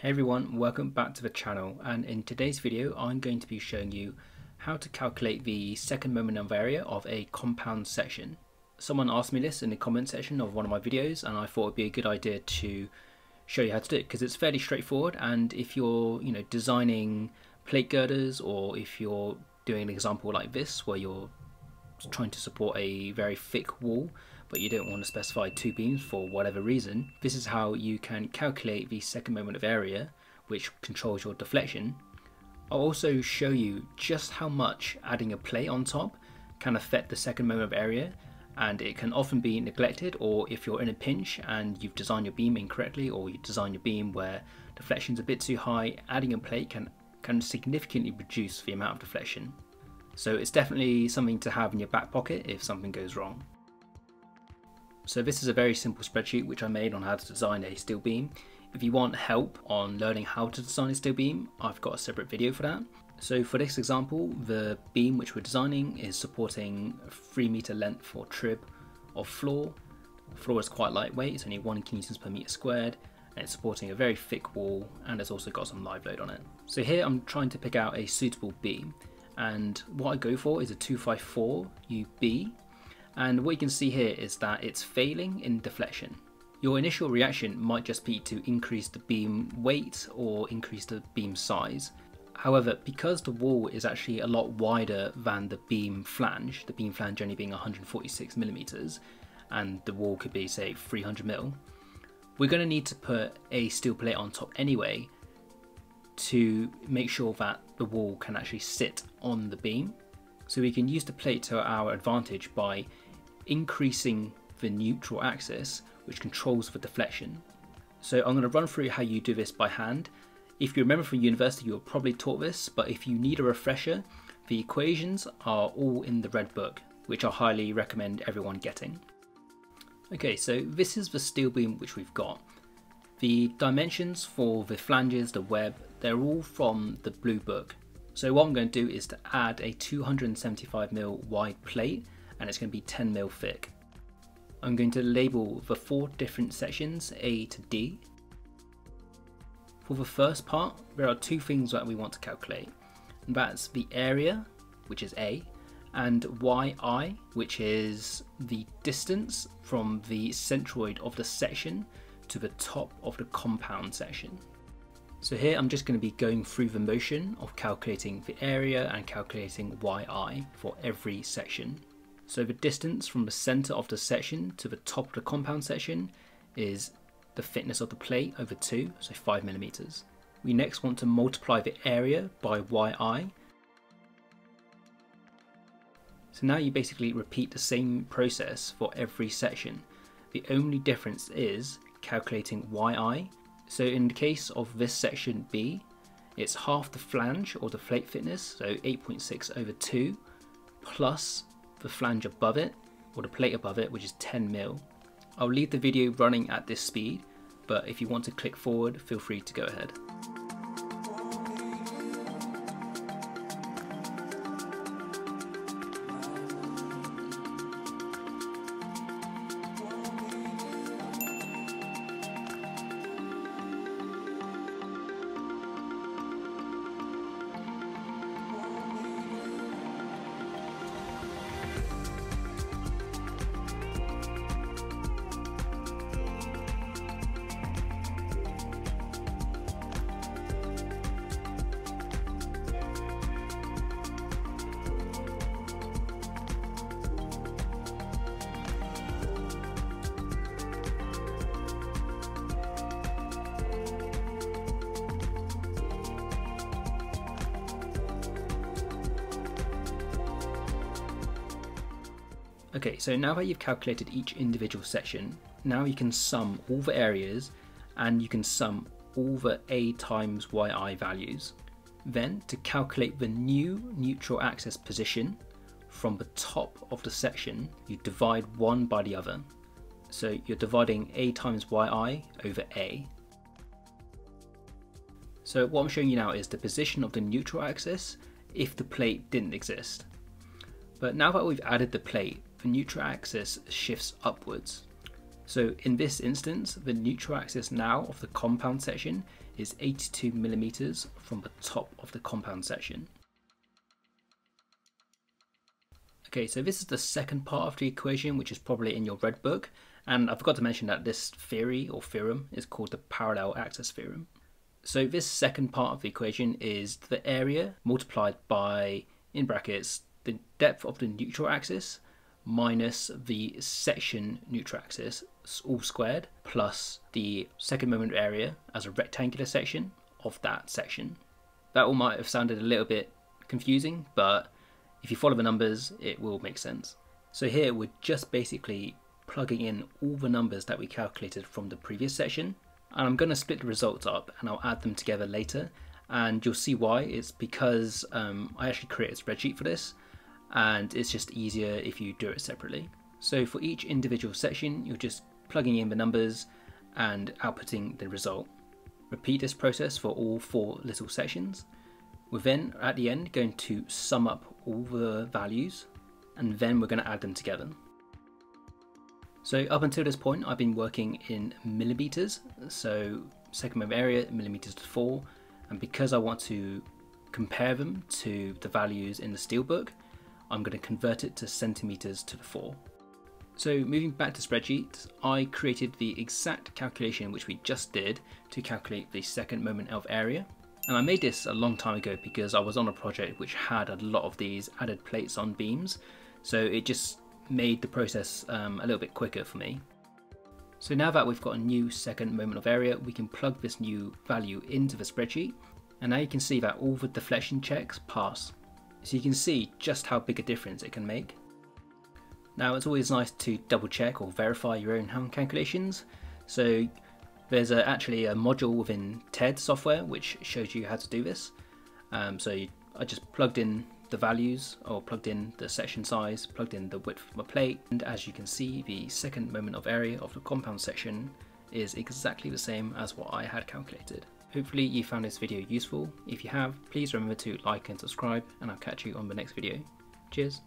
Hey everyone, welcome back to the channel and in today's video I'm going to be showing you how to calculate the second moment of area of a compound section. Someone asked me this in the comment section of one of my videos and I thought it'd be a good idea to show you how to do it because it's fairly straightforward and if you're you know designing plate girders or if you're doing an example like this where you're trying to support a very thick wall but you don't want to specify two beams for whatever reason, this is how you can calculate the second moment of area which controls your deflection. I'll also show you just how much adding a plate on top can affect the second moment of area and it can often be neglected or if you're in a pinch and you've designed your beam incorrectly or you design your beam where deflection's a bit too high, adding a plate can, can significantly reduce the amount of deflection. So it's definitely something to have in your back pocket if something goes wrong. So this is a very simple spreadsheet which I made on how to design a steel beam. If you want help on learning how to design a steel beam, I've got a separate video for that. So for this example, the beam which we're designing is supporting a 3 meter length for trib of floor. The floor is quite lightweight, it's only 1 kilonewtons per meter squared, and it's supporting a very thick wall, and it's also got some live load on it. So here I'm trying to pick out a suitable beam, and what I go for is a 254 UB, and what you can see here is that it's failing in deflection. Your initial reaction might just be to increase the beam weight or increase the beam size. However, because the wall is actually a lot wider than the beam flange, the beam flange only being 146 millimeters, and the wall could be say 300 mil, we're going to need to put a steel plate on top anyway to make sure that the wall can actually sit on the beam. So we can use the plate to our advantage by increasing the neutral axis, which controls the deflection. So I'm going to run through how you do this by hand. If you remember from university, you were probably taught this, but if you need a refresher, the equations are all in the red book, which I highly recommend everyone getting. Okay, so this is the steel beam which we've got. The dimensions for the flanges, the web, they're all from the blue book. So what I'm going to do is to add a 275mm wide plate and it's going to be 10 mil thick. I'm going to label the four different sections A to D. For the first part, there are two things that we want to calculate. That's the area, which is A, and yi, which is the distance from the centroid of the section to the top of the compound section. So here I'm just going to be going through the motion of calculating the area and calculating yi for every section. So the distance from the center of the section to the top of the compound section is the thickness of the plate over 2, so 5 millimeters. We next want to multiply the area by yi. So now you basically repeat the same process for every section. The only difference is calculating yi. So in the case of this section B, it's half the flange or the plate thickness, so 8.6 over 2, plus the flange above it, or the plate above it, which is 10 mil. I'll leave the video running at this speed, but if you want to click forward, feel free to go ahead. Okay, so now that you've calculated each individual section, now you can sum all the areas and you can sum all the A times YI values. Then to calculate the new neutral axis position from the top of the section, you divide one by the other. So you're dividing A times YI over A. So what I'm showing you now is the position of the neutral axis if the plate didn't exist. But now that we've added the plate, the neutral axis shifts upwards. So in this instance, the neutral axis now of the compound section is 82 millimeters from the top of the compound section. Okay, so this is the second part of the equation, which is probably in your red book. And I forgot to mention that this theory or theorem is called the parallel axis theorem. So this second part of the equation is the area multiplied by, in brackets, the depth of the neutral axis minus the section neutral axis all squared plus the second moment area as a rectangular section of that section. That all might have sounded a little bit confusing, but if you follow the numbers, it will make sense. So here we're just basically plugging in all the numbers that we calculated from the previous section. And I'm going to split the results up and I'll add them together later. And you'll see why. It's because um, I actually created a spreadsheet for this and it's just easier if you do it separately. So for each individual section, you're just plugging in the numbers and outputting the result. Repeat this process for all four little sections. We're then at the end going to sum up all the values and then we're going to add them together. So up until this point I've been working in millimeters, so second moment area millimeters to 4 and because I want to compare them to the values in the steelbook I'm going to convert it to centimeters to the 4. So moving back to spreadsheets, I created the exact calculation which we just did to calculate the second moment of area and I made this a long time ago because I was on a project which had a lot of these added plates on beams. So it just made the process um, a little bit quicker for me. So now that we've got a new second moment of area, we can plug this new value into the spreadsheet. And now you can see that all the deflection checks pass. So you can see just how big a difference it can make. Now it's always nice to double check or verify your own hand calculations. So there's a, actually a module within Tedds software which shows you how to do this. Um, so you, I just plugged in the values or plugged in the section size, plugged in the width of my plate, and as you can see, the second moment of area of the compound section is exactly the same as what I had calculated. Hopefully you found this video useful. If you have, please remember to like and subscribe, and I'll catch you on the next video. Cheers!